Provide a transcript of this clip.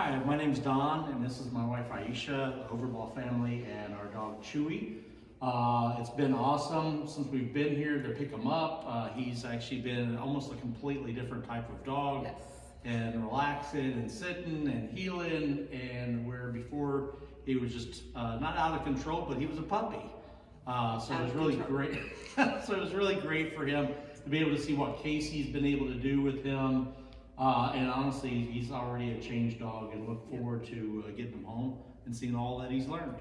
Hi, my name's Don, and this is my wife Aisha, the Overball family, and our dog Chewy. Uh, it's been awesome since we've been here to pick him up. Uh, he's actually been almost a completely different type of dog. Yes. And relaxing and sitting and heeling, and where before he was just uh, not out of control, but he was a puppy. Uh, so it was really control. great. so it was really great for him to be able to see what Casey's been able to do with him. Uh, and honestly, he's already a changed dog and look forward to uh, getting him home and seeing all that he's learned.